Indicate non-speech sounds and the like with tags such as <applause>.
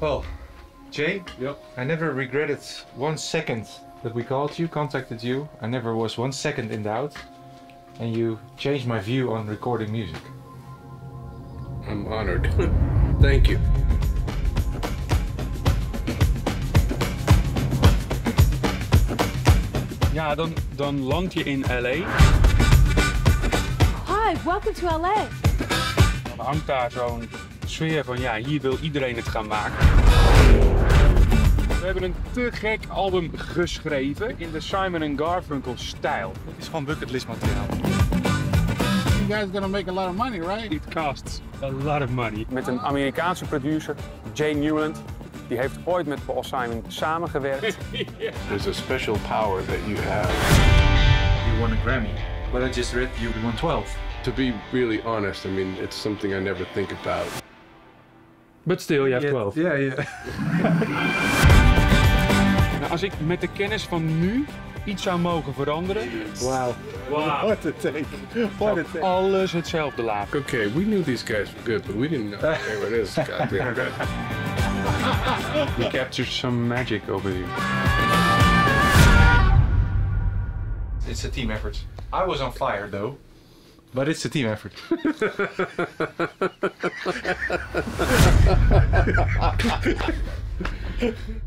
Well, Jay, Yep. I never regretted one second that we called you, contacted you. I never was one second in doubt. And you changed my view on recording music. I'm honored. <laughs> Thank you. Ja, dan, dan land je in LA. Hi, welcome to LA. Dan hangt daar zo'n sfeer van ja, hier wil iedereen het gaan maken. We hebben een te gek album geschreven in de Simon Garfunkel stijl. Het is gewoon bucketlist materiaal. You guys gonna make a lot of money, right? It costs a lot of money. Met een Amerikaanse producer, Jay Newland. Die heeft ooit met Paul Simon samengewerkt. <laughs> There's a special power that you have. You won a Grammy. But I just read you won 12. To be really honest, I mean, it's something I never think about. But still, you have 12. Ja, ja. <laughs> Nou, als ik met de kennis van nu iets zou mogen veranderen, Wow. wow, What a take. What a take. alles hetzelfde laten. Okay, we knew these guys were good, but we didn't know they were this goddamn good. You captured some magic over here. It's a team effort. I was on fire though. But it's a team effort. <laughs> Ha ha ha ha ha!